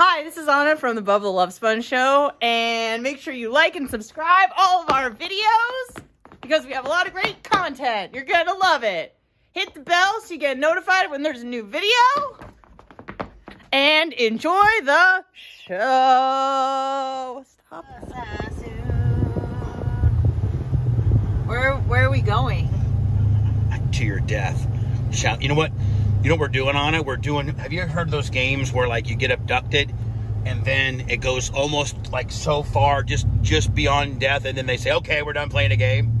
Hi, this is Anna from the Bubba the Love Sponge Show, and make sure you like and subscribe all of our videos because we have a lot of great content. You're gonna love it. Hit the bell so you get notified when there's a new video, and enjoy the show. Stop. Where where are we going? to your death. Shout. You know what? You know what we're doing on it? We're doing. Have you heard those games where like you get abducted, and then it goes almost like so far, just just beyond death, and then they say, "Okay, we're done playing a game."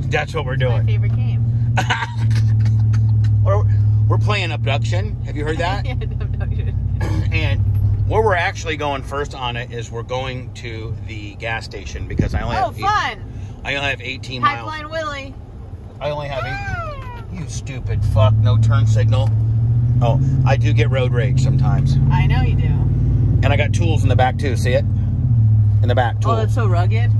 That's what we're My doing. favorite game. Or we're playing abduction. Have you heard that? Yeah, abduction. and where we're actually going first on it is we're going to the gas station because I only oh, have eight- fun! I only have 18 miles. Pipeline Willie. I only have eight. Ah. You stupid fuck! No turn signal. Oh, I do get road rage sometimes, I know you do. and I got tools in the back too. See it? In the back, Oh, tools. that's so rugged.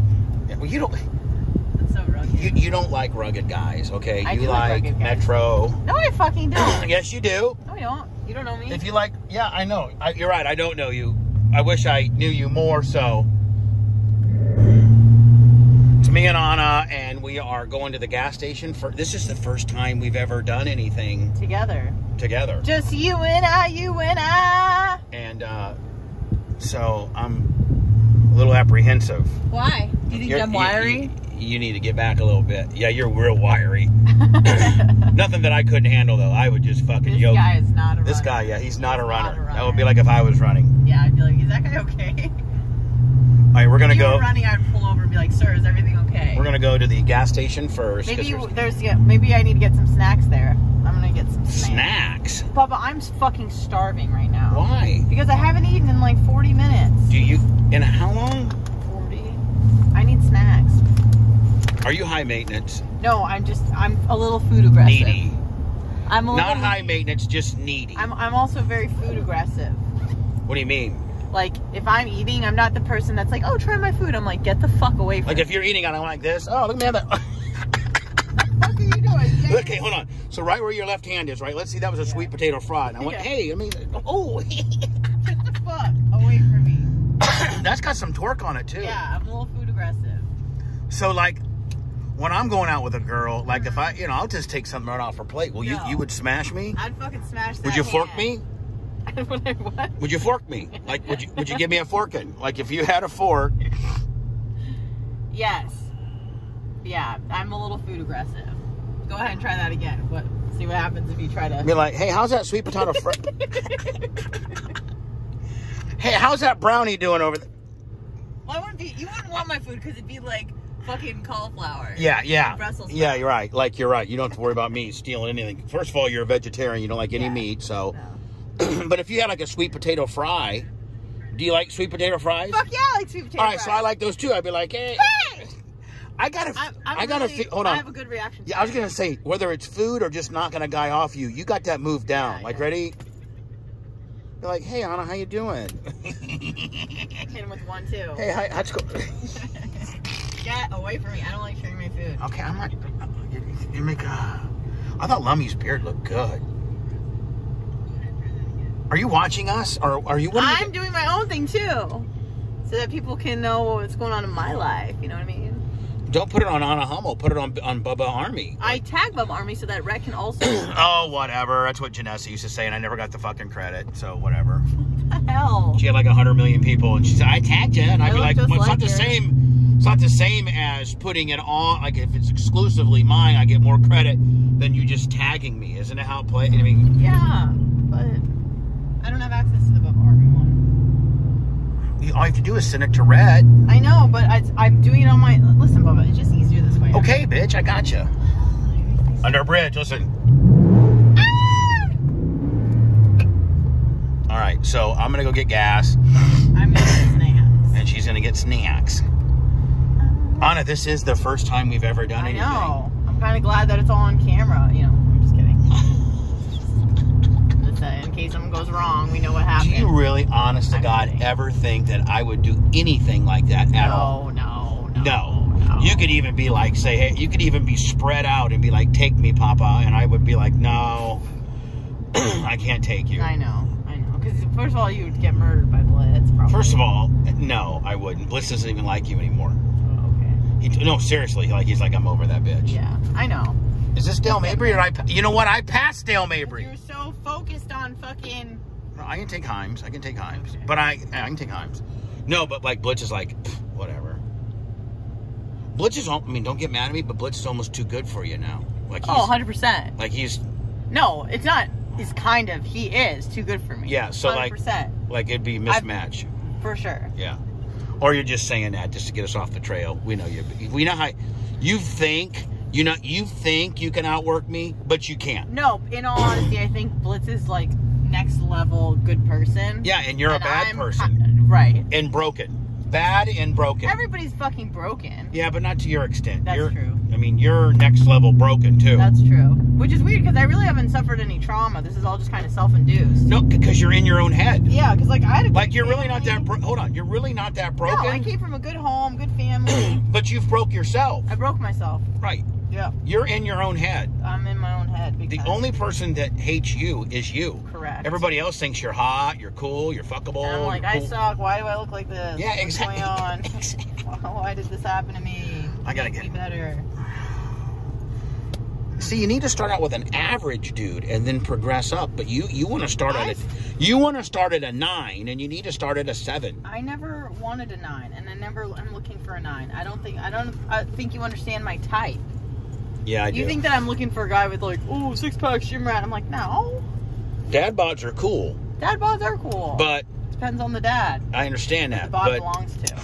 Yeah, well, you don't. That's so rugged. You, you don't like rugged guys, okay? I you like rugged. Metro. No, I fucking don't. yes, you do. No, you don't. You don't know me. If you like, yeah, I know. I, you're right. I don't know you. I wish I knew you more. So, it's me and Anna, and we are going to the gas station for. This is the first time we've ever done anything Together. together, Just you and I, you and I. and uh, so I'm a little apprehensive. Why? Do you think You're- I'm wiry? You, you need to get back a little bit. Yeah, you're real wiry. Nothing that I couldn't handle though. I would just fucking this yoke. guy is not a this guy, yeah, he's not, a, runner. not a That would be like if I was running. Yeah, I'd be like, is that guy okay? All right, we're gonna if you go. were running, I'd pull over and be like, sir, is everything okay? We're gonna go to the gas station first. maybe there's there's yeah, maybe I need to get some snacks there. I'm gonna get some snacks. snacks. Bubba, I'm fucking starving right now. Why? Because I haven't eaten in like 40 minutes. Do you? And how long? 40. I need snacks. Are you high maintenance? No, I'm just I'm a little food aggressive. Needy. I'm a little Not high maintenance, just needy. I'm I'm also very food aggressive. what do you mean? Like if I'm eating, I'm not the person that's like, "Oh, try my food." I'm like, "Get the fuck away from me. Like me." if you're eating and I like this. Oh, look at me at that. What are you doing? okay, hold on. So right where your left hand is, right? Let's see. That was a sweet potato fry. And I went, Yeah. hey, I mean, oh, Get the fuck away from me. that's got some torque on it too. Yeah, I'm a little food aggressive. So like. When I'm going out with a girl, like if uh-huh. I, you know, I'll just take something right off her plate. Well, No. you you would smash me? I'd fucking smash that. Would you fork me? Would I what? Would you fork me? Like, would you would you give me a forking? Like, if you had a fork, Yes. Yeah, I'm a little food aggressive. Go ahead and try that again. What? See what happens if you try to. be like, hey, how's that sweet potato fry? hey, how's that brownie doing over there? Well, I wouldn't be. You wouldn't want my food because it'd be like fucking cauliflower. Yeah, yeah, Brussels yeah. You're right. Like, you're right. You don't have to worry about me stealing anything. First of all, you're a vegetarian. You don't like any Yeah. meat. So, No. but if you had like a sweet potato fry, do you like sweet potato fries? Fuck yeah, I like sweet potato. all right, so I like those too. I'd be like, hey, Hey! I gotta, I'm, I'm I gotta, really- fi- hold I have a good reaction. to Yeah, I was gonna say whether it's food or just knocking a guy off you, you got that move down. Yeah, like yeah. ready? You're like, hey Anna, how you doing? Hit him with one too. hey, hi, how's it go? Get away from me. I don't like sharing my food. okay, I'm not. You, you make a. I thought Lummy's beard looked good. Are you watching us, or are you? What are you I'm doing my own thing too, so that people can know what's going on in my life. You know what I mean? Don't put it on Anna Hummel. Put it on on Bubba Army. I tag Bubba Army so that Rhett can also. oh, whatever. That's what Janessa used to say, and I never got the fucking credit. So whatever. what the hell? She had like hundred million people, and she said, "I tagged you," and I'd I be like, "Well, it's like not the same. It's not the same as putting it on. Like if it's exclusively mine, I get more credit than you just tagging me. Isn't it how it plays? I mean, Yeah, but I don't have access to the Bub Army one. you- all you have to do is send it to Red. I know, but I, I'm doing it on my. Listen, Bubba, it's just easier this way. Okay, bitch, I got you. Under a bridge. Listen. Ah! All right, so I'm gonna go get gas, I'm gonna get snacks. and she's gonna get snacks. Ah. Anna, this is the first time we've ever done I anything. know. I'm kind of glad that it's all on camera. You know, I'm just kidding. Uh, in case something goes wrong, we know what Do you really, honest to I'm God, kidding. ever think that I would do anything like that at all? no, no, No. no. You could even be like, say, hey, you could even be spread out and be like, take me, Papa. And I would be like, no, I can't take you. I know, I know. because first of all, you would get murdered by Blitz. Probably. First of all, no, I wouldn't. Blitz doesn't even like you anymore. Oh, okay. He, no, seriously, like he's like I'm over that bitch. Yeah, I know. Is this Dale Mabry or I? You know what? I passed Dale Mabry. You're so focused on fucking. I can take Himes. I can take Himes. Okay. But I I can take Himes. No, but like Blitz is like whatever. Blitz is. I mean, don't get mad at me, but Blitz is almost too good for you now. Like oh, he's Oh, 100 percent. like he's No, it's not. It's kind of. He is too good for me. Yeah, so, like- 100%, like it'd be I've- mismatch. for sure. Yeah. Or you're just saying that just to get us off the trail. We know you. We know how you think. You know you think you can outwork me, but you can't. No, in all honesty, I think Blitz is like next level good person. Yeah, and you're a bad I'm person right. and broken. Bad and broken. Everybody's fucking broken. yeah, but not to your extent. That's you're, true. I mean, you're next level broken too. That's true. Which is weird because I really haven't suffered any trauma. This is all just kind of self-induced. no, because you're in your own head. Yeah, because like I had a Like you're really not that. family. Bro- hold on, you're really not that broken. No, I came from a good home, good family. but you've broke yourself. I broke myself. Right. Yeah, You're in your own head. I'm in my own head. The only person that hates you is you. correct. Everybody else thinks you're hot, you're cool, you're fuckable. And I'm like, you're I suck. Why do I look like this? Yeah, What's exactly. going on? Why did this happen to me? I gotta get- better. See, you need to start out with an average dude and then progress up. But you you want to start at a you want to start at a nine, and you need to start at a seven. I never wanted a nine, and I never. I'm looking for a nine. I don't think. I don't. I think you understand my type. Yeah, I do. You think that I'm looking for a guy with like, oh, six pack, gym rat? I'm like, no. dad bods are cool, Dad bods are cool. but depends on the dad. I understand The that. bod But belongs to.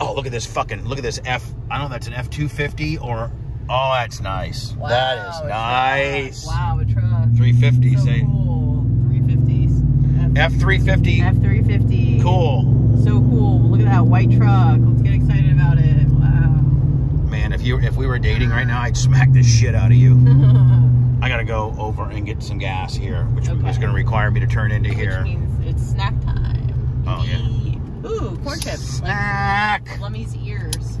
oh, look at this fucking look at this F. I don't know if that's an F two fifty or oh, that's nice. that Wow, is a nice. truck. Wow, a truck. Three fifty, So say cool. 350s. F three fifty. F three fifty. Cool, So cool. Look at that white truck. Let's get excited about it. Wow. man. If you if we were dating right now, I'd smack the shit out of you. I gotta go over and get some gas here, which Okay. is gonna require me to turn into Which here. means it's snack time. Oh, yeah. Ooh, corn chips. Like Snack. Lummy's ears.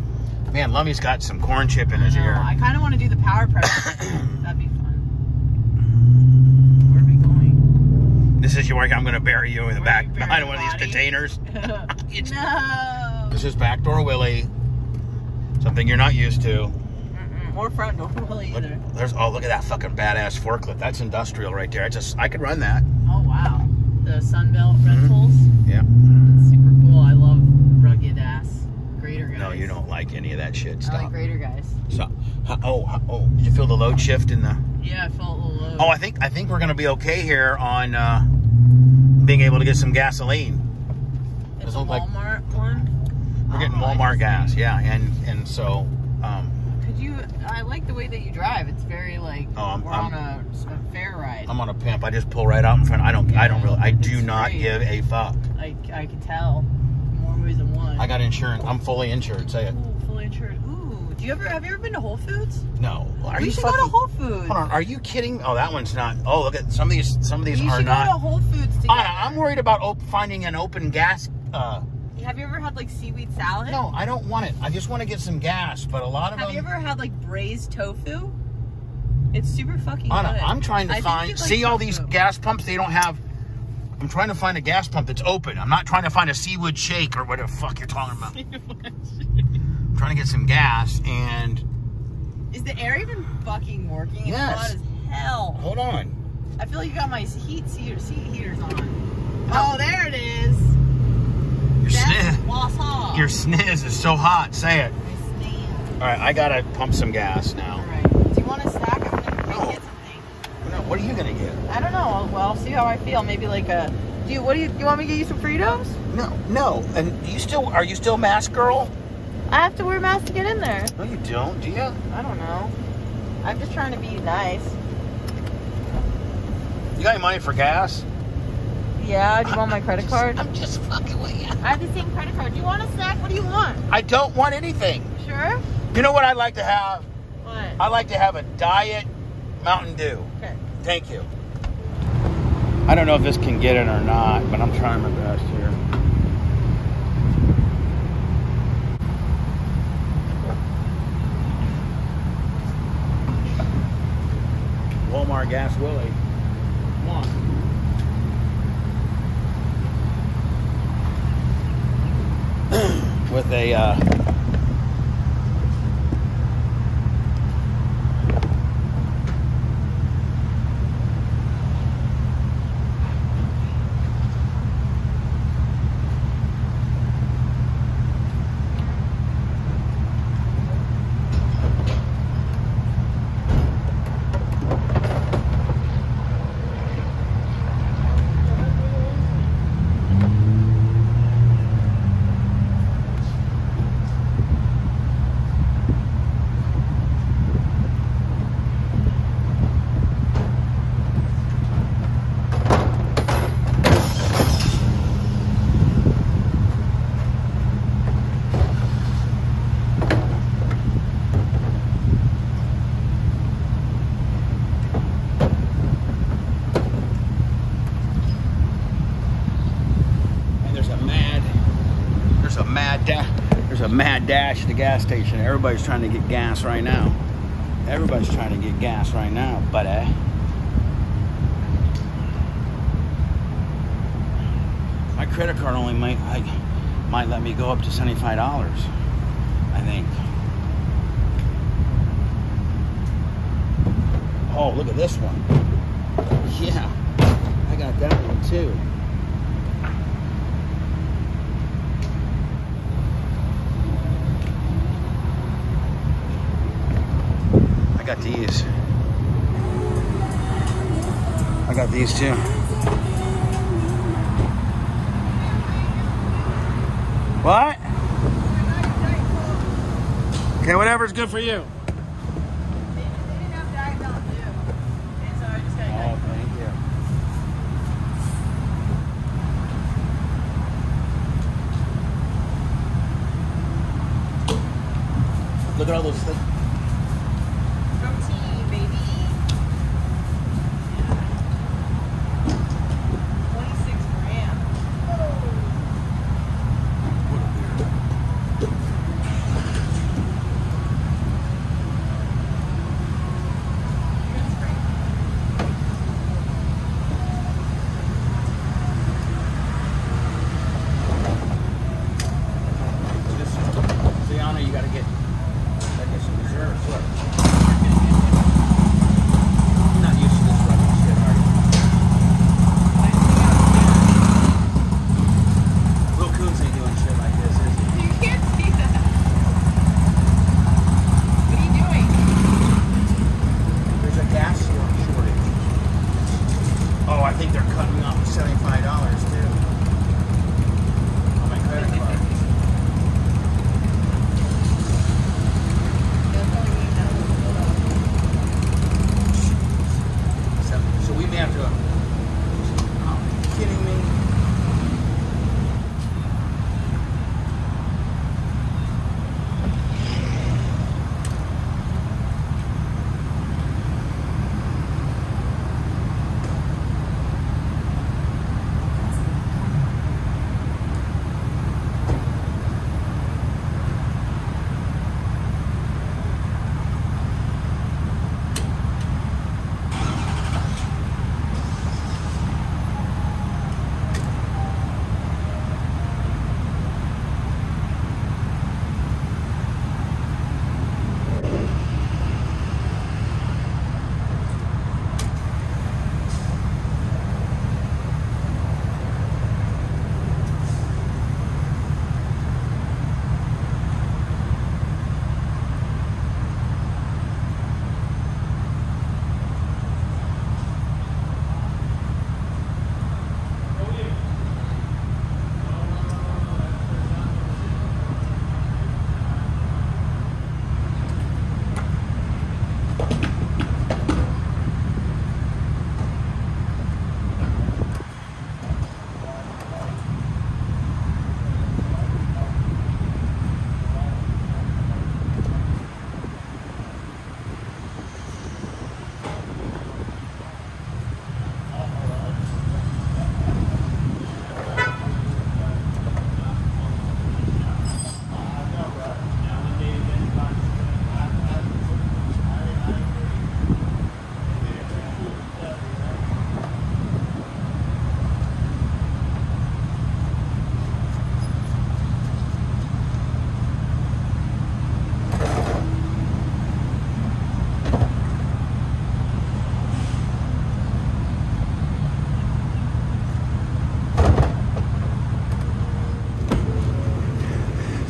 Man, Lummy's got some corn chip in his I ear. I kind of want to do the power press. That'd be fun. Where are we going? This is your work. I'm gonna bury you in the Where back behind one of these containers. It's- no. This is backdoor Willie. Something you're not used to. Mm-mm. Or front door really Look, either. there's oh look at that fucking badass forklift. That's industrial right there. I just I could run that. Oh wow. The Sunbelt rentals. Yeah. That's super cool. I love rugged ass grader guys. No, you don't like any of that shit I stuff. like grader guys. So, oh, oh, did you feel the load shift in the? Yeah, I felt a little low. Oh, I think I think we're gonna be okay here on uh, being able to get some gasoline. it's a doesn't like- Walmart one. We're getting Oh, Walmart gas, yeah, and and so um, Could you? I like the way that you drive. It's very like Oh, I'm- we're I'm- on a, a fair ride. I'm on a pimp. I just pull right out in front. I don't. I don't really. I do not great. give a fuck. I I could tell more ways than one. I got insurance. I'm fully insured. Say it. Ooh, fully insured. Ooh, do you ever have you ever been to Whole Foods? No. Are we you should fucking? go to Whole Foods. Hold on. Are you kidding? Oh, that one's not. Oh, look at some of these. Some of these we are should not. go to Whole Foods together. Anna, I'm worried about op- finding an open gas. Uh, Have you ever had like seaweed salad? no, I don't want it. I just want to get some gas. But a lot of Have you ever had like braised tofu? It's super fucking Anna, good. I'm trying to I find. like See all these gas pumps? They don't have. I'm trying to find a gas pump that's open. I'm not trying to find a Seawood Shake or whatever the fuck you're talking about. I'm trying to get some gas and Is the air even fucking working? It's Yes. hot as hell. hold on. I feel like you got my heat seat seat heaters on. Oh, there it is. Your sniz, your sniz is so hot. Say it. All right, I gotta pump some gas now. right. Do you want a snack? I'm gonna No. get something. No, What are you gonna get? I don't know. Well, I'll see how I feel. Maybe like a. Do you? What do you? You want me to get you some Fritos? No, no. And you still are you still mask girl? I have to wear a mask to get in there. No, you don't. Do you? I don't know. I'm just trying to be nice. You got any money for gas? Yeah. Do you want my credit card? I'm just fucking with you. I have the same credit card. Do you want a snack? What do you want? I don't want anything. Sure. You know what I'd like to have? What? I'd like to have a diet Mountain Dew. Okay. Thank you. I don't know if this can get it or not, but I'm trying my best here. Walmart Gas Willie. with a uh, dash at the gas station. Everybody's trying to get gas right now. Everybody's trying to get gas right now, but eh. My credit card only might I, might let me go up to seventy-five dollars. I think. Oh, look at this one. Yeah, I got that one too. I got these. I got these too. What? Okay, whatever's good for you.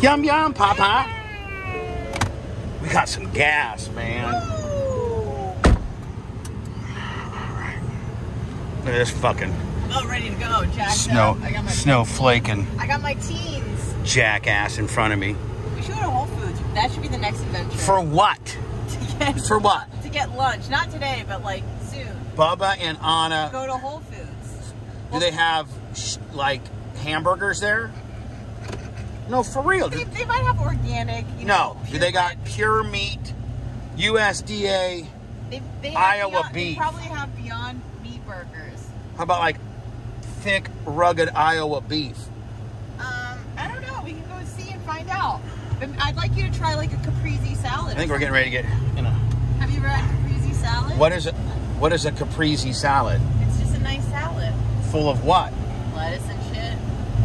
Yum yum, Papa. We got some gas, man. Look at this fucking Oh, ready to go. Jack. snow I got my I got my teens. jackass in front of me. We should go to Whole Foods. That should be the next adventure. For what? to get, For what? To get lunch. Not today, but like soon. Bubba and Anna, Go to Whole Foods. do they have sh- like hamburgers there? No, for real. They, they might have organic. You No. know, Do they got pure meat, USDA? They, they Iowa beyond, beef? They probably have Beyond Meat burgers. How about like thick, rugged Iowa beef? Um, I don't know. We can go see and find out. But I'd like you to try like a caprese salad. I think we're getting ready to get, you know. Have you ever had caprese salad? What is it? What is a caprese salad? It's just a nice salad. Full of what? Lettuce.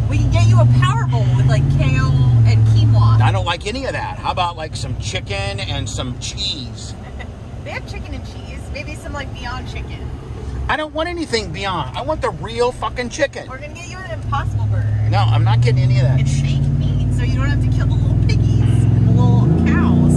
We can get you a power bowl with like kale and quinoa. I don't like any of that. How about like some chicken and some cheese? They have chicken and cheese. Maybe some like Beyond Chicken. I don't want anything beyond. I want the real fucking chicken. We're gonna get you an Impossible Burger. No, I'm not getting any of that. It's fake meat, so you don't have to kill the little piggies and the little cows.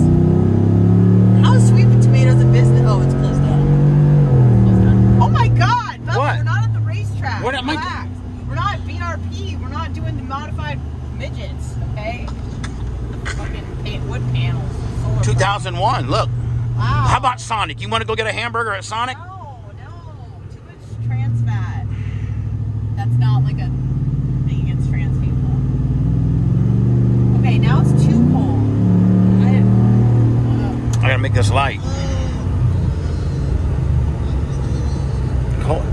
How is sweet tomatoes a business? Oh, it's closed down. Closed down. Oh my God! Bubba, What? We're not at the racetrack. What am I- Relax. We're not BRP. We're not doing the modified midgets. Okay. Fucking wood panels. 2001. Look. Wow. How about Sonic? You want to go get a hamburger at Sonic? No, no. Too much trans fat. That's not like a thing against trans people. Okay, now it's too cold. I, uh, I gotta make this light. Hold-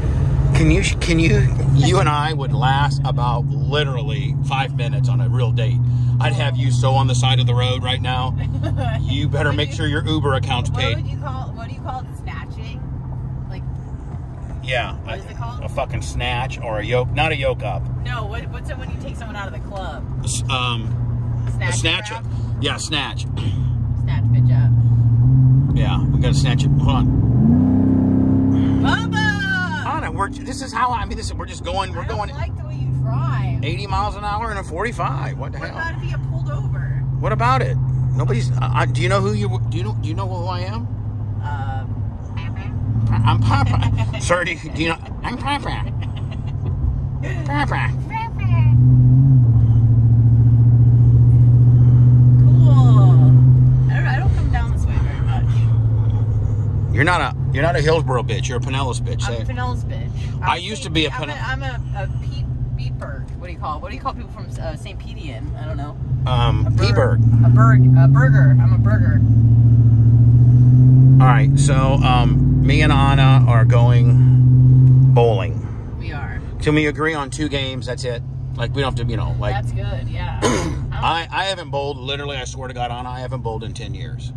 Can you, can you, you and I would last about literally five minutes on a real date. I'd have you so on the side of the road right now. You better make you- sure your Uber account's paid. what would you call? What do you call it? Snatching? Like Yeah, What a, is it called? a fucking snatch or a yoke, not a yoke up. no. What, what's it when you take someone out of the club? Um, Snatch. a snatch. grab? Yeah, snatch. Snatch bitch up. Yeah, we gotta snatch it. Hold on. Bubba. We're this is how I mean. This we're just going. We're I going like the way you drive. 80 miles an hour and a 45. What the What hell? about if you get pulled over? What about it? Nobody's. Uh, do you know who you? Do you know? Do you know who I am? Uh, I'm Papa. Sir, do you, do you know? I'm Papa. Papa. Cool. I don't, I don't come down this way very much. You're not a. You're not a Hillsborough bitch. You're a Pinellas bitch. I'm a. Pinellas bitch. I a used to be a I'm Pin- a, I'm a, a Pete Beeper. What do you call? What do you call people from uh, St. Petian? I don't know. Um, A P-Bird. A burg. A burger. I'm a burger. All right. So, um, me and Anna are going bowling. We are. Can we agree on two games? That's it. Like we don't have to, you know, like That's good. Yeah. I, I haven't bowled. Literally, I swear to God, Anna, I haven't bowled in ten years.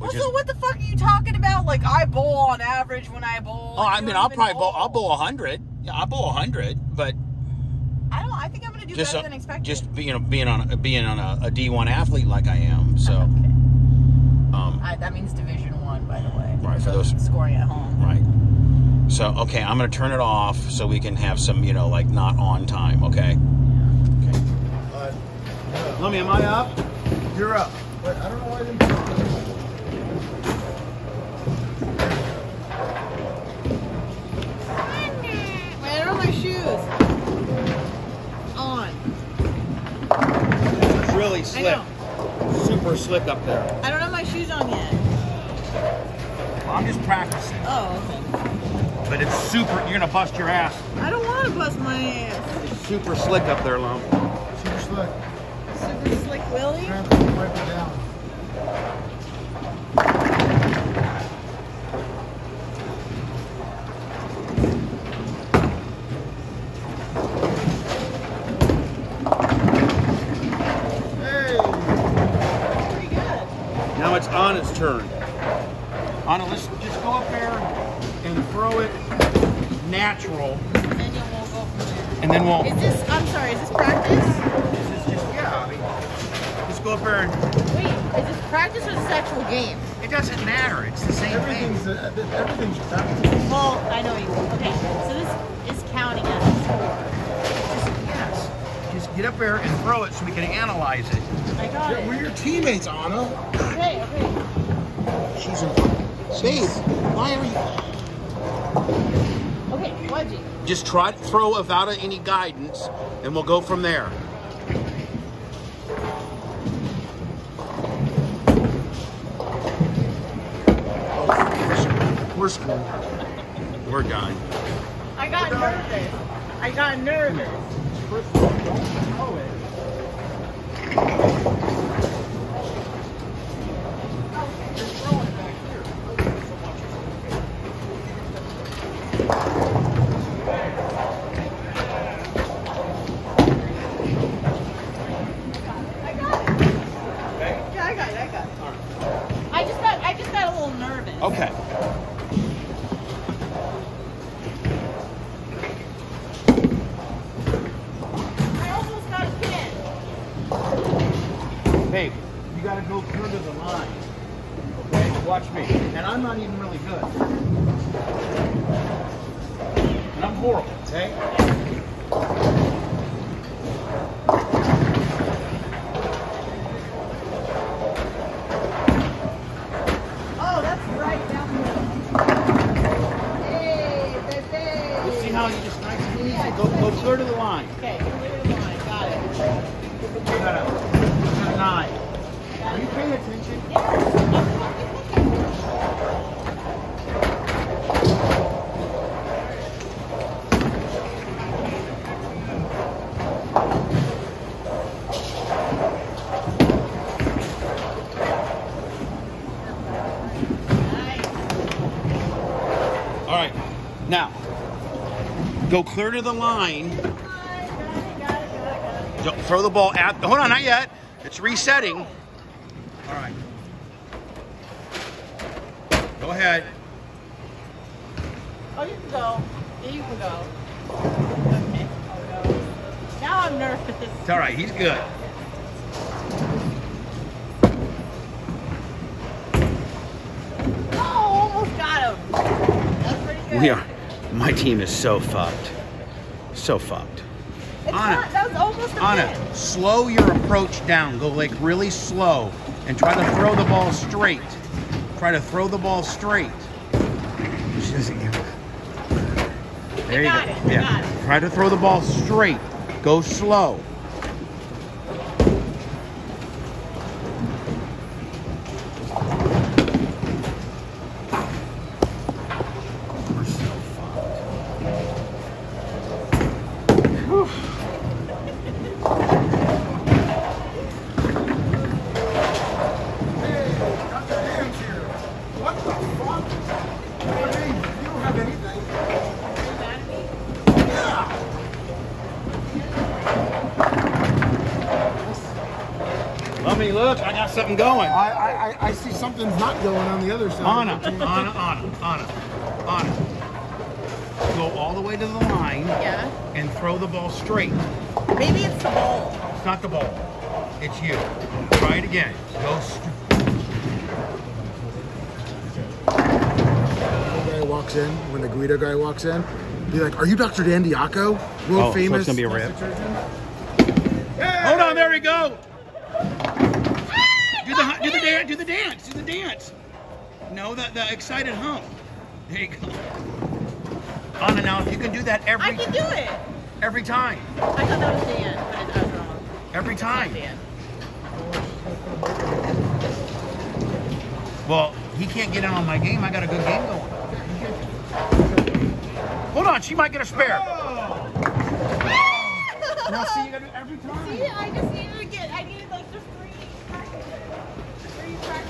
Which Also, is, what the fuck are you talking about? Like I bowl on average when I bowl. oh, I mean, I'll probably bowl. I'll bowl a hundred. Yeah, I'll bowl a hundred, but I don't. I think I'm gonna do just better than expected. just you know being on being on a, a D one athlete like I am. So, Okay. um, I, that means Division One, by the way. Right, for those- scoring at home. right. So, okay, I'm gonna turn it off so we can have some, you know, like not on time. Okay. Okay. Uh, Lummy, am I up? you're up. But I don't know why I didn't. Wait, I don't have my shoes. On. It's really I slick. know. Super slick up there. I don't have my shoes on yet. I'm just practicing, Oh, okay. but it's super. You're gonna bust your ass. I don't want to bust my ass. It's super slick up there, Lum. Super slick. Super slick Willie. Tramp, wipe it down. We can analyze it. I got Yeah, we're your teammates, Anna. Okay, okay. She's in. Babe, why are you? Okay, wedgie. Just try to throw without any guidance, and we'll go from there. Oh, we're screwed. We're done. I got nervous. I got nervous. Thank you. Go clear to the line. Don't throw the ball at. Hold on, not yet. It's resetting. All right. Go ahead. Oh, you can go. Yeah, you can go. Okay, I'll go. Now I'm nervous. It's all right. He's good. Oh, almost got him. That's pretty good. We are. My team is so fucked. So fucked. It's Anna. not, that was almost a Anna, slow your approach down. Go like really slow and try to throw the ball straight. Try to throw the ball straight. She doesn't give There you go. it, Yeah. Try to throw the ball straight. Go slow. Something going. I, I, I- I see something's not going on the other side. Anna, Anna, Anna, Anna, Anna. Go all the way to the line Yeah. and throw the ball straight. Maybe it's the ball. It's not the ball. It's you. Try it again. Go. straight. Guy walks in, when the Guido guy walks in, be like, "Are you Dr. Dan Diaco, world Oh, so it's famous?" gonna be a rip. plastic surgeon?" Hold on. There we go. Do the dance. Do the dance. The. No, the the excited hump. There you go. Anna, now if you can do that I every can do it. every time, I thought that was Dan, but it, I was wrong. every time. Dan. Well, he can't get in on my game. I got a good game going. Hold on, she might get a spare. Oh. Now see, you got it every time. See, I just needed to get, I needed like three practice, See?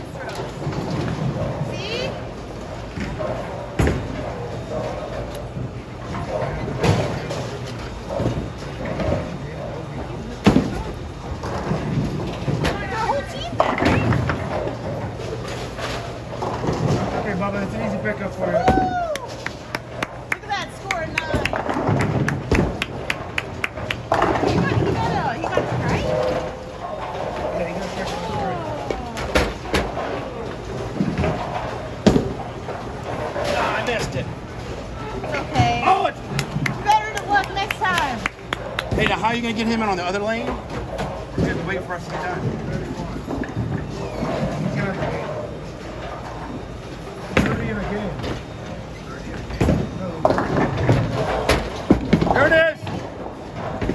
Bubba, that's an easy pickup for you. How are you gonna gonna get him in on the other lane? You have to wait for us to get done? He's gonna have a game. 30 in a game. There it is!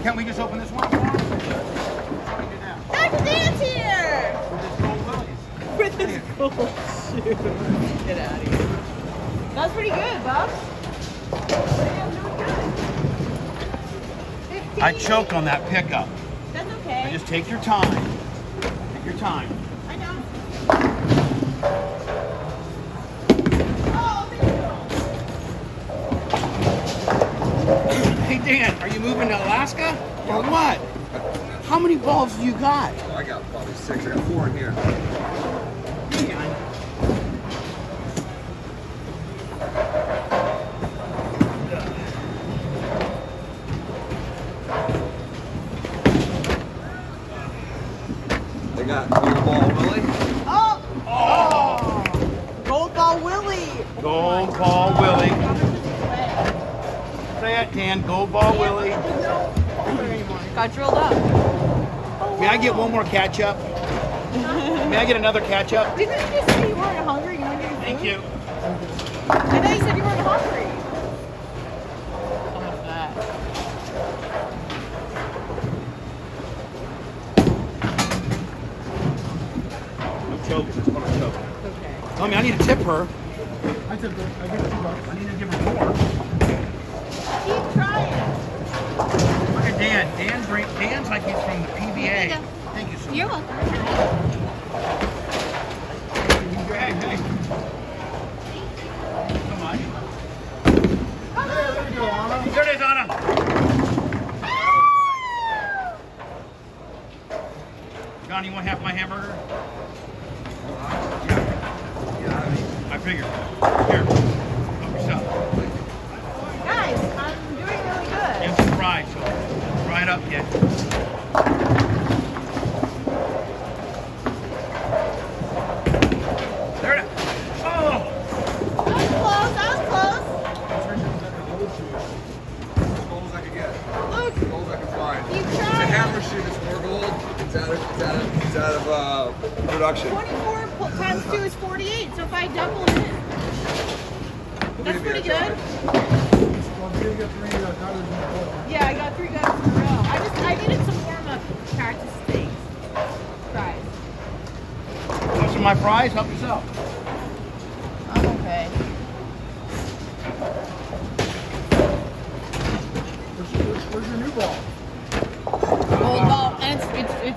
Can't we just open this one for him? How do we do that? Dr. Dan's here! With this gold Willys. With his cool shoe. Get out of here. That's pretty good, Bob. I choked on that pickup. That's okay. Just take your time. Take your time. I know. Oh, there you go. Hey Dan, are you moving to Alaska or what? How many balls do you got? Oh, I got probably six. I got four in here. Dan. They got Beer Ball Willie. Oh! Oh! Gold ball Willie! Gold ball Willie. Say it, Dan. Go ball Willie. Got drilled up. May I get one more catch up? May I get another catch up? Didn't you just say you weren't hungry? You want to get your Thank you. I thought you said you weren't hungry. How much that? I'm choking. That's what I'm choking. Okay. I mean, I need to tip her. I took it. I give it two bucks. I need to give her more. Keep trying. Look at Dan. Dan bring, Dan's like he's from the PBA. you. Thank you so You're much. welcome. Hey, hey. Come on. There you go, Anna. There it is, Anna. John, you want half my hamburger?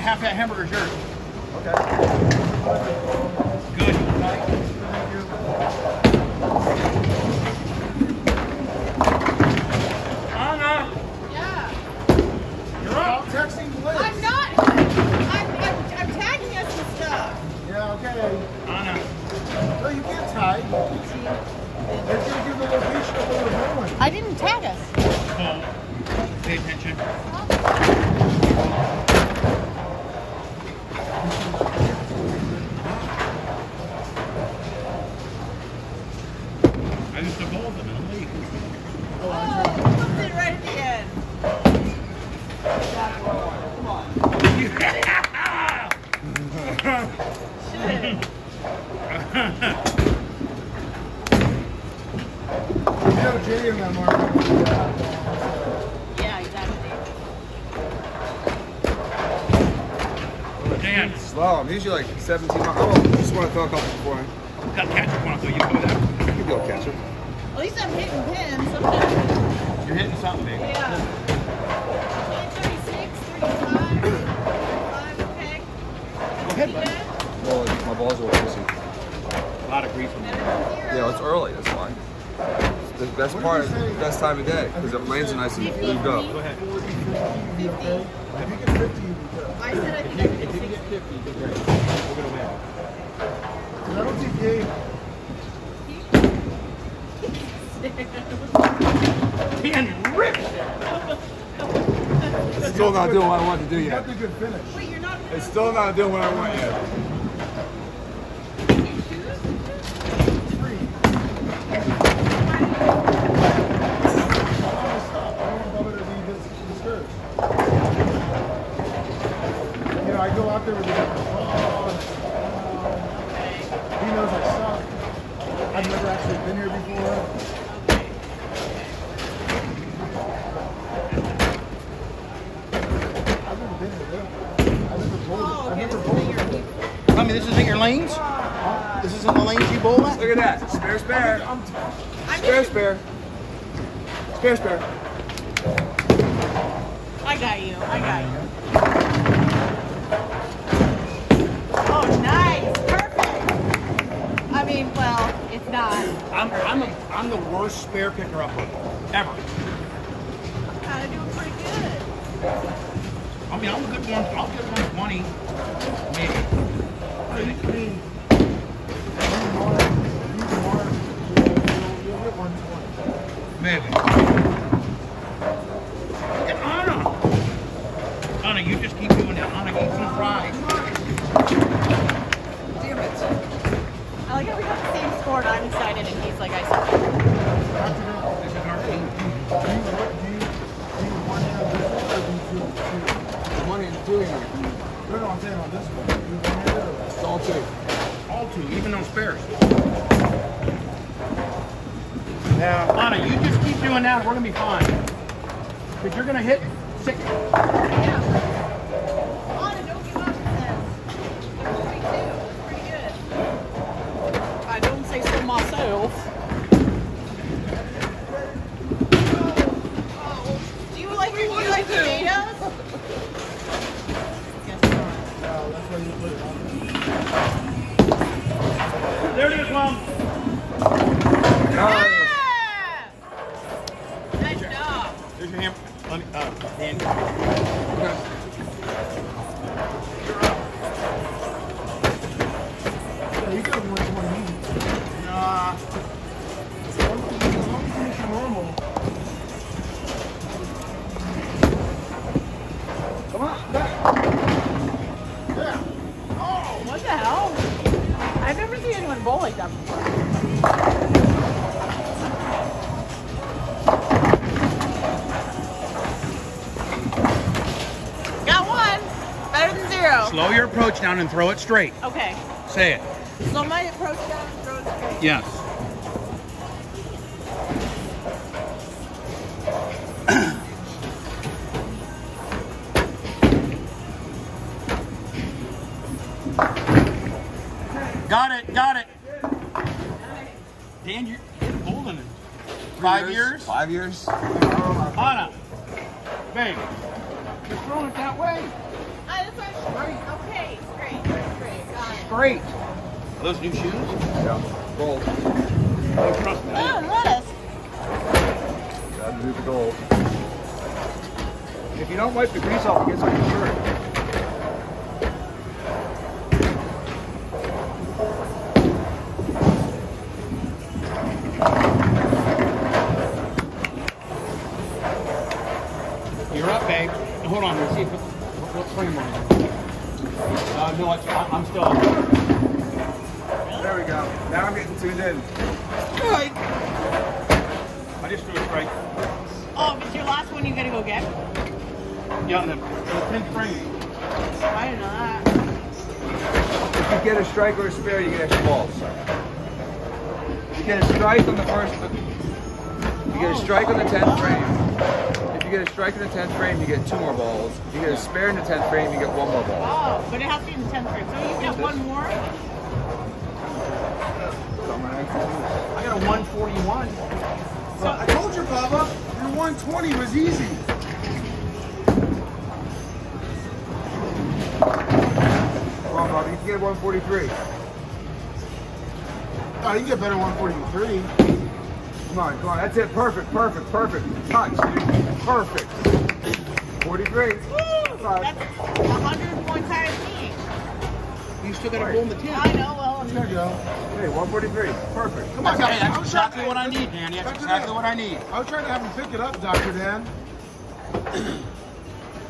half that hamburger's yours. Okay. Good. Thank you. Anna, Yeah. you're up. Stop texting Blitz. I'm not. I'm, I'm, I'm tagging us and stuff. Yeah, okay. Anna, No, you can't tie. They're gonna give the location of where we're going. I didn't tag us. phone. Pay attention. I used to bowl them in the league. Oh, flipped it right at the end. Shit. You know Jay and them are. Yeah, exactly. Dan, Slow. I'm usually like 17 miles. Oh, just want to throw a couple beforehand. got catcher one, so you go that. You can go catcher. At least I'm hitting pins sometimes. You're hitting something big. Yeah. 36, 35, 35, okay. Go ahead, Well, my balls are pussy. A lot of grief from Better there. than zero. Yeah, it's early. That's why. It's the best part, did you say? best time of day, because the lanes are nice and moved up. Go ahead. 50. If you get 50, you'd be good. I said I think I could If you do can 60. get 50, you're great. We're going to win. Because I don't think Jay. Dan ripped it. Still not doing what I want to do You yet. got the good finish. Wait, you're not. It's still not doing what I want yet. Free. Stop. I don't want to leave his, his. You know, I go out there with the He knows I suck. I've never actually been here before. I've never been here. I've never bowled. Oh, I've okay, never this bowled. is your people. Tell me this isn't your lanes? This isn't the lanes you bowl at? Look at that. Spare, spare. I'm, I'm Spare, spare. Spare, spare. I got you. I got you. Oh, nice. Perfect. I mean, well, it's not. I'm, I'm, a, I'm the worst spare picker upper ever. I'm kind of doing pretty good. I mean, I'm a good one. I'll get 120, maybe. Maybe. Look at Anna. Anna, you just keep doing that. Anna, eat some fries. Damn it. I like how we got the same score and I'm excited and he's like, I suck. This is our team. Do you, what, do you, do you want to have this one or do you do two? One and two here. No, no, I'm saying on this one. Do you want to have It's all two. All two, even those spares. Now, Anna, you just We're going to be fine. Because you're going to hit approach down and throw it straight. Okay. Say it. Slow my approach down and throw it straight. Yes. got it, got it. Dan, you're, you're golden. in Five years? Five years. Those new shoes? Yeah. Gold. Oh, trust me. Oh, lettuce. Gotta do the gold. If you don't wipe the grease off, it gets on your shirt. You're up, babe. Hold on, let's see if, what, what frame are you? Uh, no, it's, I- I'm still. We go. Now I'm getting tuned in. Right. I just threw a strike. Oh, it's your last one you gotta go get? Yeah, the, the 10th frame. I didn't know that. If you get a strike or a spare, you get extra balls. If you get a strike on the first, you get a oh. strike on the 10th frame. If you get a strike in the 10th frame, you get two more balls. If you get a spare in the 10th frame, you get one more ball. Oh, but it has to be in the 10th frame. So you get one more? I got a 141. I told you, Bubba, your 120 was easy. Come on, Bobby, you can get 143. Oh, you can get better 143. Come on, come on. That's it. Perfect, perfect, perfect. Touch, dude. Perfect. 43. Woo! That's 100 points higher than me. You still got to roll in the 10. I know, well, There you go. Hey, 143. Perfect. Come on, Hey, guys. that's exactly what I need, Danny. That's exactly what I need. I was trying to have him pick it up, Dr. Dan.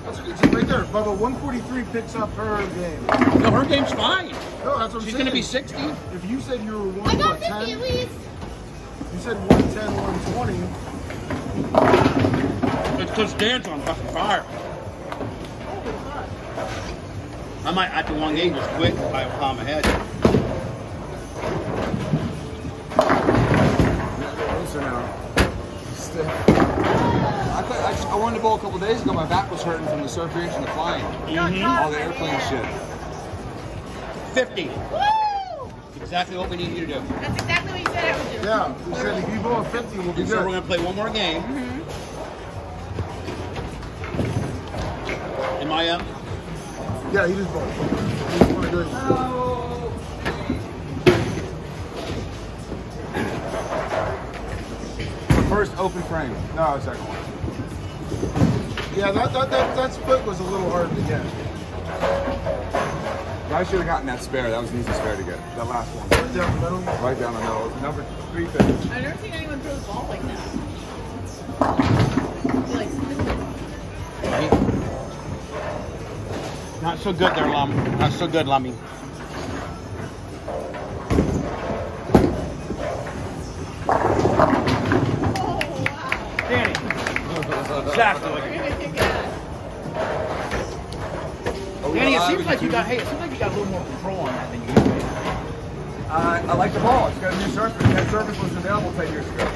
That's a good see right there. Bubba, 143 picks up her game. No, her game's fine. No, that's what I'm She's saying. going to be 60. If you said you were I got what, 50 at least. You said 110, 120. It's because Dan's on fucking fire. I might, after one game, just quit if I palm ahead. Looser now. Stiff. I, thought, I, just, I wanted to bowl a couple days ago. My back was hurting from the surf reach and the flying. Mm-hmm. All the airplane shit. 50. Woo! Exactly what we need you to do. That's exactly what you said I would do. Yeah, you said if you go at 50, we'll be And so we're going to play one more game. Mm-hmm. Am I up? Yeah, he just bowled. He's pretty good. The first open frame. No, the second one. Yeah, that, that, that, that split was a little hard to get. I should have gotten that spare. That was an easy spare to get. That last one. Right down the middle. Right down the middle. It was number 350. I've never seen anyone throw the ball like that. Like Not so good there, Lum. Not so good, Lummy. Oh. Danny. Exactly. You're gonna kick ass. Danny, it seems like you got. Hey, it seems like you got a little more control on that than you usually. Uh, I like the ball. It's got a new surface. That surface was available 10 years ago.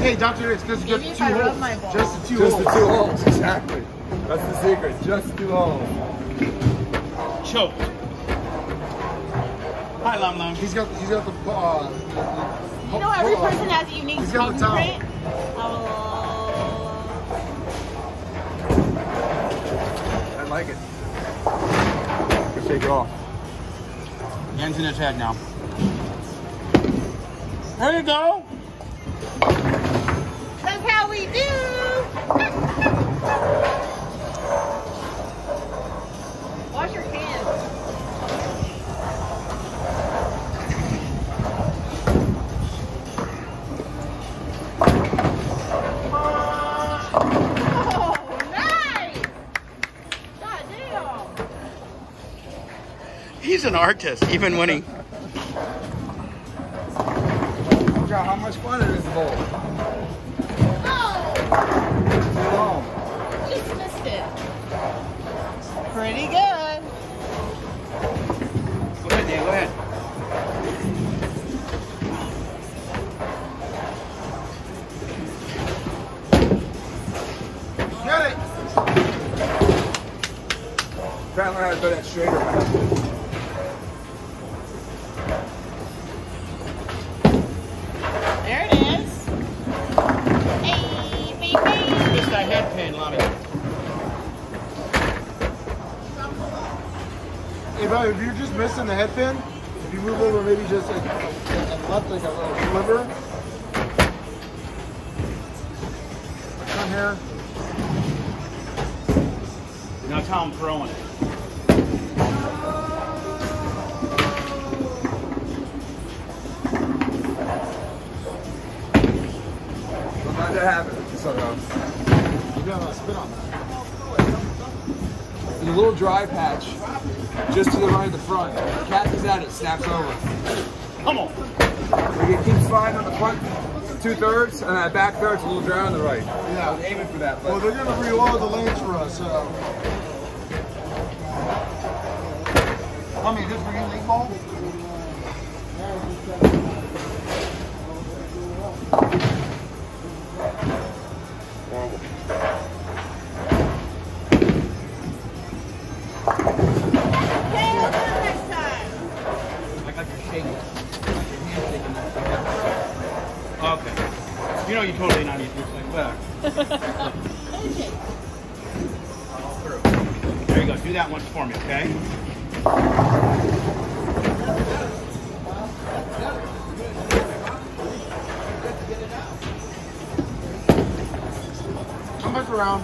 Hey, Dr. It's because you got Maybe the two holes. Just the two Just holes. the two holes, exactly. That's the secret. Just two holes. Choked. Hi, Lum Lum. He's got, he's got the, uh, the, the You know, every person has a unique He's got the tongue towel. print. Oh. I like it. Let's take it off. Hands in his head now. There you go. That's how we do. Wash your hands. Oh, nice! God damn! He's an artist, even when he. Look at how much fun it is to bowl. Oh, Two just missed it. Pretty good. Go ahead, Dan. Go ahead. Get it! Try and learn how to throw that straighter back. Head pin, if you move over maybe just like, and left like a little sliver. Two thirds, and that back third's a little dry on the right. Yeah. I was aiming for that, But. Well, they're gonna reload the lanes for us. So. I mean, this for you, league ball. Okay, we'll do it next time. Like, like you're shaking. Like your hand's shaking that. Okay. You know you totally not eat this thing. Well, there you go. Do that once for me, okay? Come back around.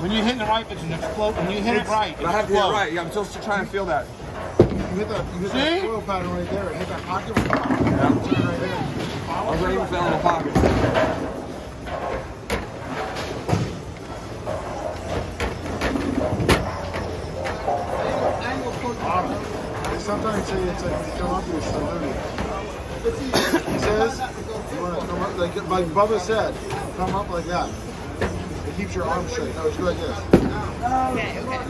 When you hit the right, it's an explode. When you hit it right, I have to hit it right. Yeah, I'm still trying to feel that. You hit that. You hit that See? oil pattern right there. Hit that pocket. Right there. Was fell in pocket. Sometimes say it's like come up with celebrity. He says, you want to come up like like Bubba said, come up like that. It keeps your arm straight. No, go like this. Okay, okay.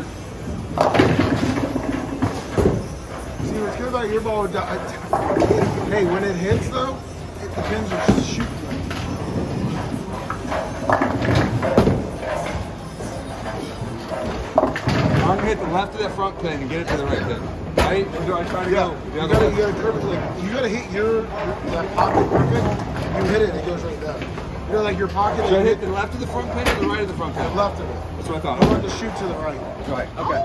See what's good about your ball? Uh, hey, when it hits though, the pins are shooting. I'm gonna hit the left of that front pin and get it to the right pin. Right? Or do I try to Yeah, go the you other gotta, way? you gotta curve it like you gotta hit your that pocket perfect. You hit it, it goes right there. You know, like your pocket. Should I you hit the left of the front pin or the right of the front the pin? left of it. That's what I thought. I want thought. to shoot to the right. Right. Okay.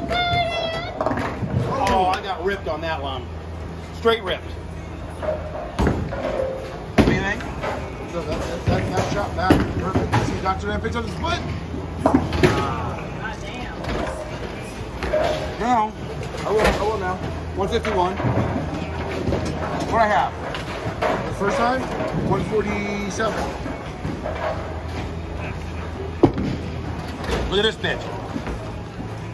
Oh, I got ripped on that one. Straight ripped. What do you think? So that, that, that, shot back, perfect. See, Dr. Dan picks up the split. Ah. God damn. No. I will. I will now. 151. What I have? The first time, 147. Look at this bitch.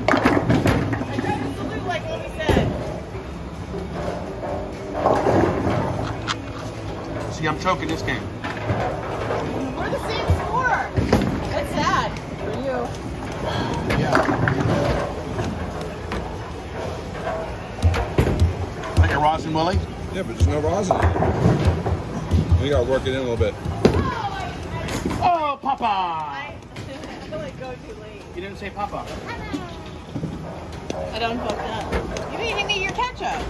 I tried to salute like what we said. See, I'm choking this game. We're the same score. That's sad for you. Yeah. Like a Rosin Willie? Yeah, but there's no rosin. We gotta work it in a little bit. Oh, Papa! I, I like go too late. You didn't say Papa. I done fucked up. You didn't even eat your ketchup.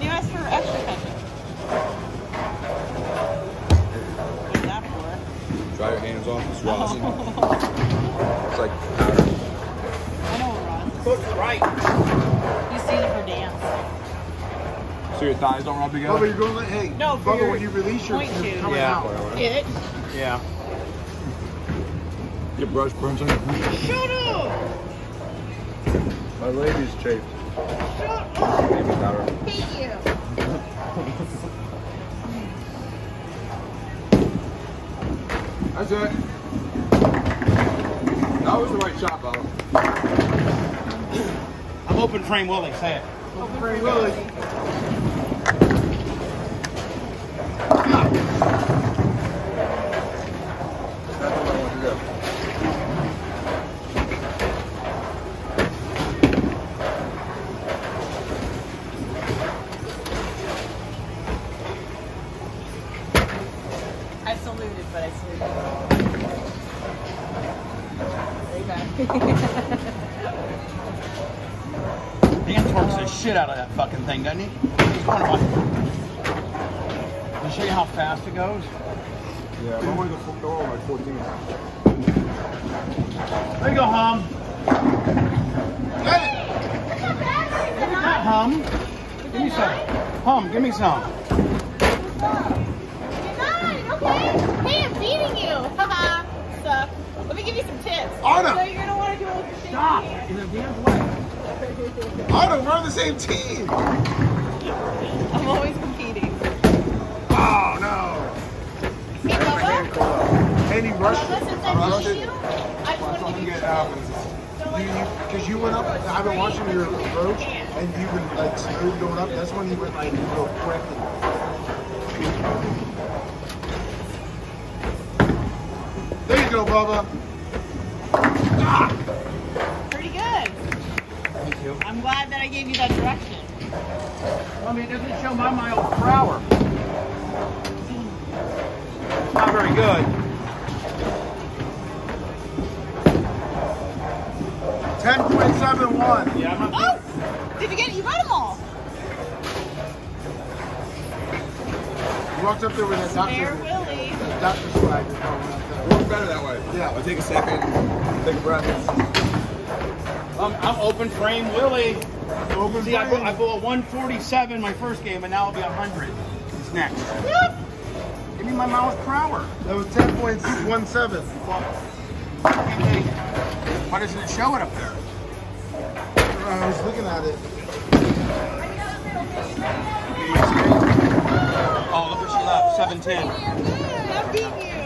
You asked for extra ketchup. Dry your hands off. It's oh. rosin. it's like powder. I know Ron. Cook's right. You see it for dance. So your thighs don't rub Oh, but together? you're going to, hey, No, for Bubba, when you release your, point you're coming Yeah. out. Get it? Yeah. Your brush burns on your hands. Shut up! My lady's chafed. Shut up! Baby powder. Hate you. That's it. That was the right shot, Bob. I'm open frame Willie, say it. Free Willie. That's what I want to do. I saluted, but I saluted. There you go. Dan torques the shit out of that fucking thing, doesn't he? He's going about. Can I show you how fast it goes? Yeah, but I want to go, go over like 14. There you go, Hum. Get it! Not Hum. Give me some. Hum, give me some. Okay. Hey, I'm beating you. Haha. Suck. Let me give you some tips. Anna. So you're gonna want to do with your Stop. In the damn way. Otto, we're on the same team. I'm always competing. Oh no! Hey, Bubba. And you rushed it. since I I rushed it. you, I just want to give you um, so Because you, went up, I've been watching your approach, and you've been like smooth going up. That's when you went like real quick. There you go, Bubba. pretty good. Thank you. I'm glad that I gave you that direction. I mean, it doesn't show my miles per hour. It's not very good. Ten point seven one. Yeah, I'm not. Oh! Did you get it? You got them all. You walked up there with that Fair doctor, Willie. that doctor swag. you're going up there. Works better that way. Yeah. I'll take a second, take a breath. I'm, I'm open frame Willie. Open See, I blew, frame. I blew a 147 my first game, and now it'll be 100. It's next. Give me my miles per hour. That was ten point one seven. Why doesn't it show it up there? Uh, I was looking at it. Oh, look what she left. 710. I'm beating you.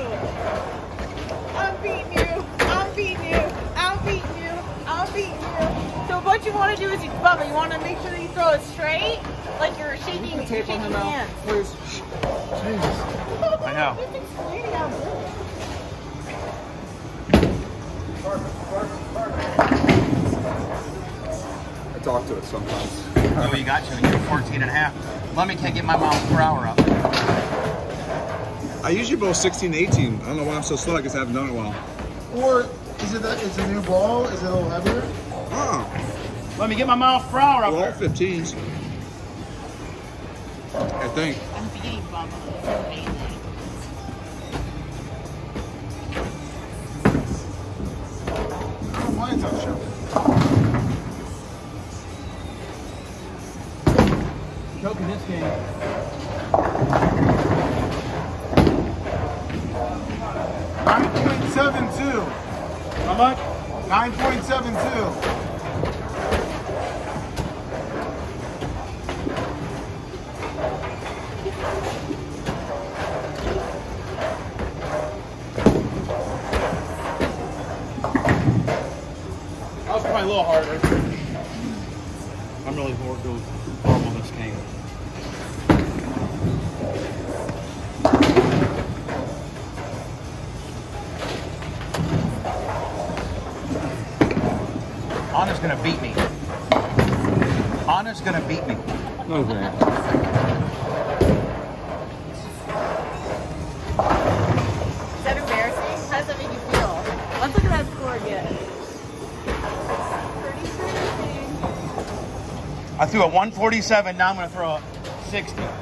I'm beating you. I'm beating you. I'm beating you. I'm beating you. So what you want to do is, you, Bubba, you want to make sure that you throw it straight, like you're shaking, Put tape shaking on him now, hands. please. I know. Just explaining how good. I talk to it sometimes. Oh, you got you. You're 14 and a half. Let me can't get my miles per hour up. I usually bowl 16 to 18. I don't know why I'm so slow. I guess I haven't done it well. Or is it that it's a new ball? Is it a little heavier? Oh, Let me get my miles per hour up we're all there. 15s. I think. I'm beating Bubba. It's. I don't know why it's. Choking this game. A 147, now I'm gonna throw a 60.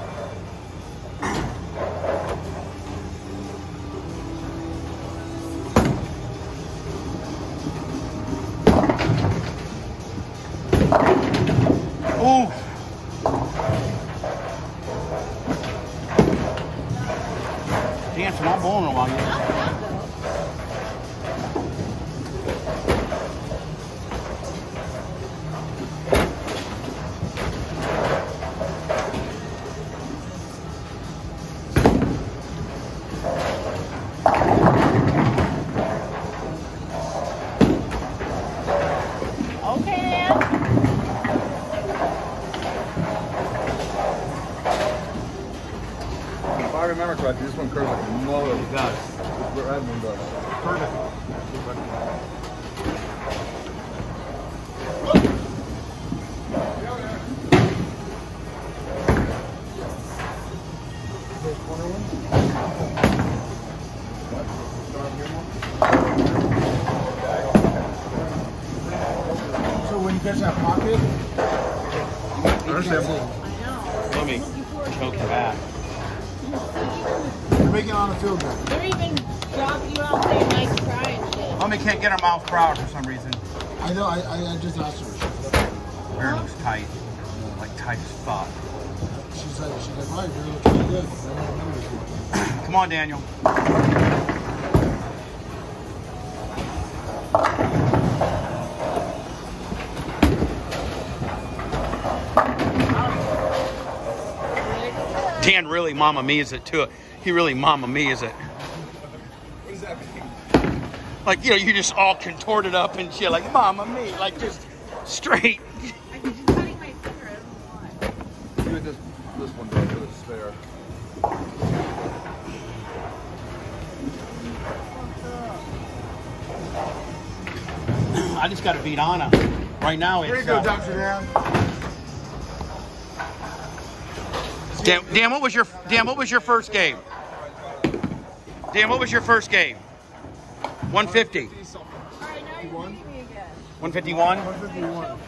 On, Daniel. Dan really mama me's it too. He really mama me's it. What does that mean? Like, you know, you just all contorted up and shit, like mama me, like just straight. I'm just cutting my finger. I don't know why. See what this, this one does with its spare. I just got to beat Anna. Right now, it's. Here you go, uh, Dr. Dan. Dan, Dan, what was your Dan? What was your first game? Dan, what was your first game? 150. 151. 151.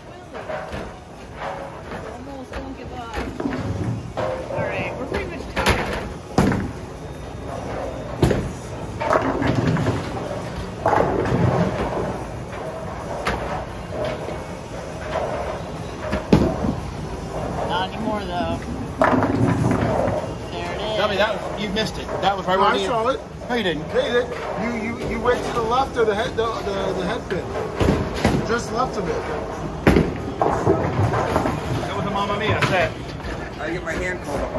You missed it. That was right where I the- saw it. No, you didn't. Hey, that- you, you, you went to the left of the head, the, the, the head pin. Just left of it. That was a Mamma Mia set. I get my hand caught up.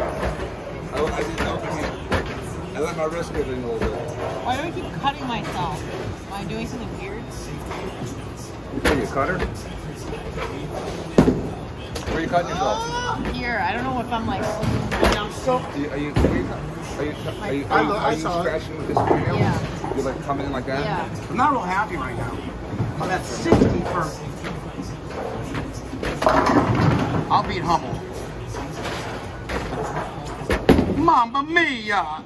I, I didn't know if my hand. I let my wrist get in a little bit. Why do I keep cutting myself? Am I doing something weird? Are you a cutter? Where are you cutting yourself? Here, I don't know if I'm like. I'm so. Are you, are you, are you, are you, are you, are you, are you scratching with this fingernail? Yeah. You're like coming in like that? Yeah. I'm not real happy right now. I'm at 60 for. I'll beat Hummel. Mamma Mia!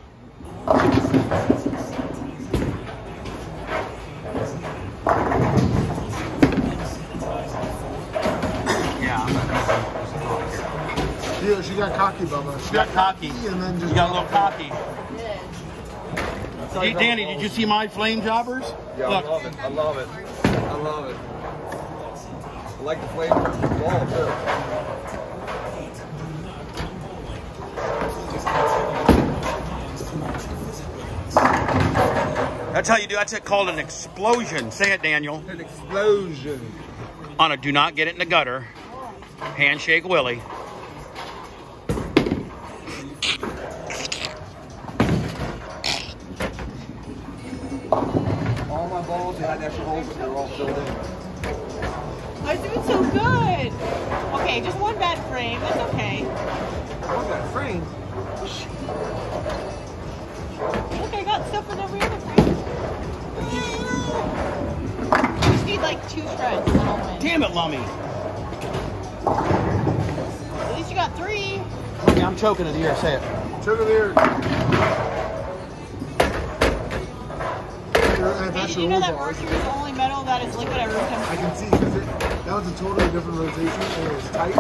Yeah, she got cocky, Bubba. She She got cocky. and then just You got a little cocky. Hey, Danny, did you see my flame jobbers? Yeah, Look, I love it. I love it. I love it. I like the flavor of the ball too. that's how you do. That's it called an explosion. Say it, Daniel. An explosion. On a do not get it in the gutter. Handshake Willie. All my balls had extra holes, but they're all filled in. Oh, I was doing so good. Okay, just one bad frame. That's okay. What's that frame? Look, I got stuff in every other frame. Ah! I just need like two shreds and then I'll win. Damn it, Lummy. At least you got three. Yeah, I'm choking at the ear. Say it. Took it there. Hey, did you know that Mercury is the only metal that is liquid at room temperature? I can see because that was a totally different rotation and it was tight.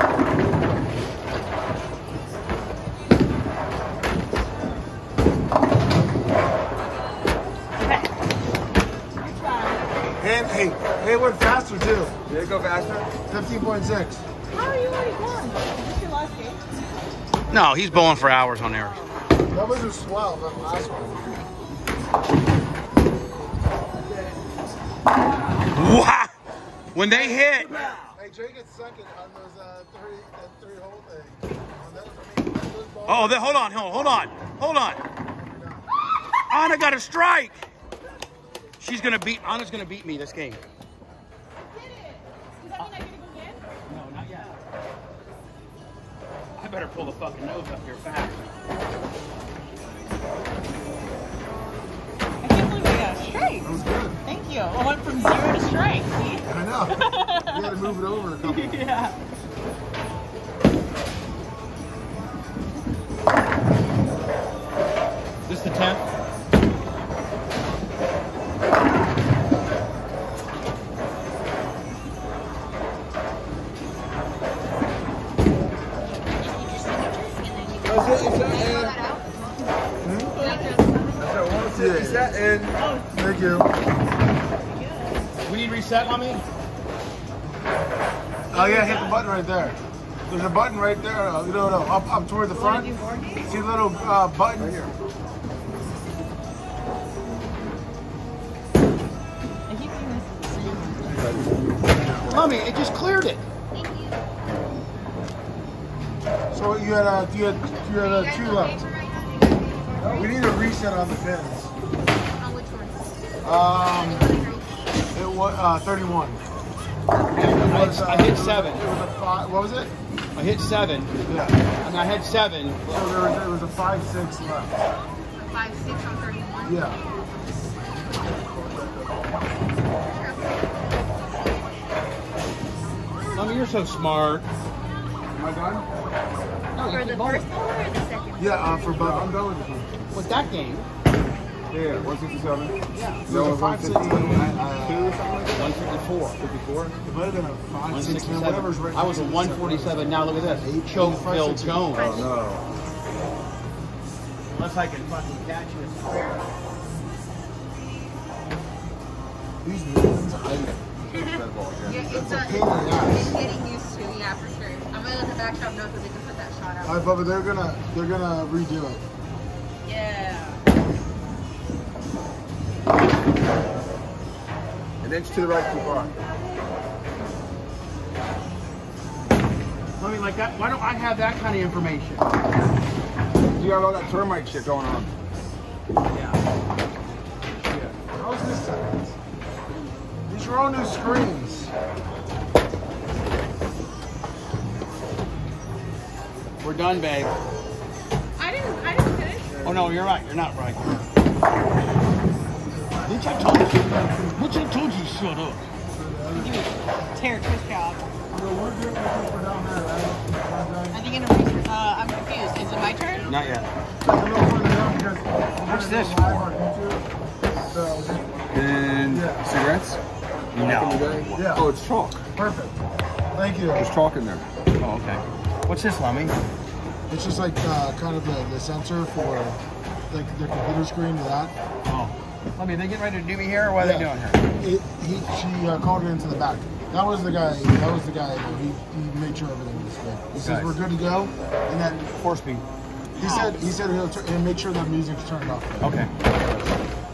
And hey, hey, it went faster too. Did it go faster? 15.6. How are you already done? Is this your last game? No, he's bowling for hours on there. That was a swell, that last one. Wow! When they hit, Hey, Jay gets second on those uh, three, that three hole thing. On that, I mean, those balls- oh, they, hold on, hold hold on, hold on. Anna got a strike. She's gonna beat. Anna's gonna beat me this game. Does that mean I get to go again? No, not yet. I better pull the fucking nose up here fast. I can't believe I got a you. I went from zero to strength. I know. you gotta move it over a couple. Yeah. Is this the 10th? Mommy. Oh yeah, hit the button right there. There's a button right there. Uh, No, no, up, up toward the front. See the little uh, button right here. I keep doing this. Mommy, it just cleared it. So you had uh, you had you had uh, two left. We need a reset on the pins. Um, it was uh, 31. I hit, I hit seven. It was a five. What was it? I hit seven, Yeah. and I had seven. So there was, there was a five six left. Five, six on thirty-one. Yeah. Mommy, you're so smart. Am I done? No, For keep the first one or the second? Yeah. Uh, for I'm Bubba. done with this one. With that game, Yeah, 167. yeah, It was a. Uh, one fifty-four. 54. it might have been a One five six. Whatever's sixty-seven. I was a next to one it. forty-seven. Now look at this. Eight, Choke Phil. Jones. Oh no. Unless I can fucking catch you a spare. These millions, I Yeah, it's That's a a, pain in the ass. it's getting used to, yeah, for sure. I'm gonna let the back shop know so they can put that shot out. All right, Bubba, they're gonna they're gonna redo it. Yeah. An inch to the right too far. I mean, like that. Why don't I have that kind of information? You got all that termite shit going on. Yeah. How's this? These are all new screens. We're done, babe. I didn't, I didn't finish. Oh no, you're right. You're not right. Bitch, I told you. I told you shut up. Tear twist job. We're good for down there, right? I think in a research. Uh, I'm confused. Is it my turn? Not yet. A little further down because we're What's this go live on YouTube. So just And cigarettes? No. Yeah. Oh, it's chalk. perfect. Thank you. There's chalk in there. Oh, okay. What's this, Lummy? It's just like uh, kind of the, the sensor for like the computer screen to that. Oh. Lummy, they getting ready to do me here, or what are they doing here? It, he, she uh, called it into the back. That was the guy. That was the guy. that He, he made sure everything was good. He says we're good to go, and then Four speed. he said he said he'll, he'll make sure that music's turned off. Okay.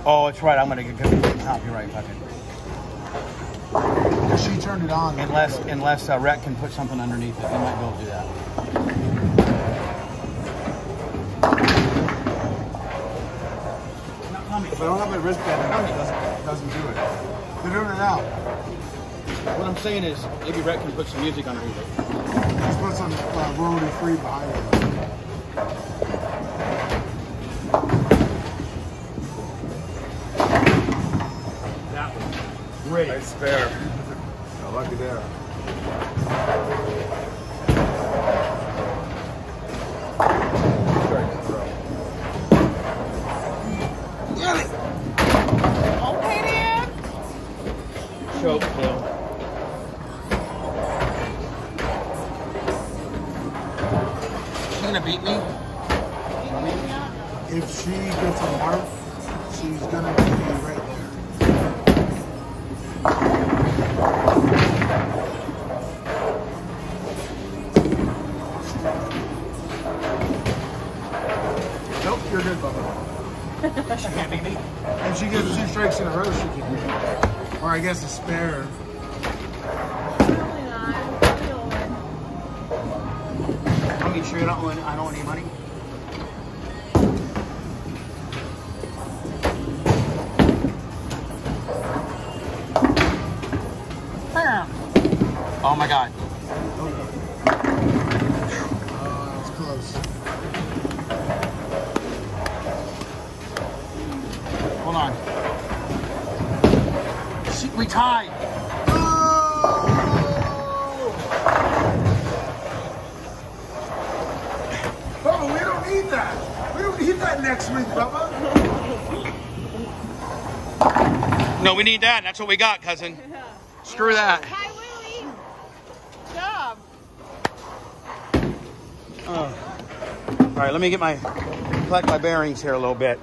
Oh, it's right. I'm gonna get copyright fucking. She turned it on. Unless unless uh, Rhett can put something underneath it, he might be able to do that. If I don't have my wristband on, it doesn't, it doesn't do it. They're doing it now. What I'm saying is, maybe Rhett can put some music underneath it. Just put some uh, royalty free behind it. That was great. Nice spare. Oh, lucky there. No, we need that. That's what we got, cousin. Screw that. Hi, Willie. Good job. Uh, all right, let me get my collect my bearings here a little bit.